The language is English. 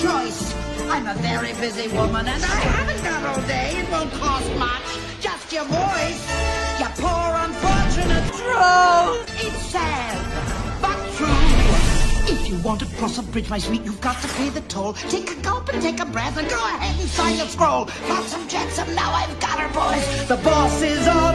Choice. I'm a very busy woman, and I haven't got all day. It won't cost much. Just your voice. Your poor unfortunate troll. It's sad, but true. If you want to cross a bridge, my sweet, you've got to pay the toll. Take a gulp and take a breath and go ahead and sign the scroll. Flotsam, Jetsam, now I've got her, boys. The boss is on.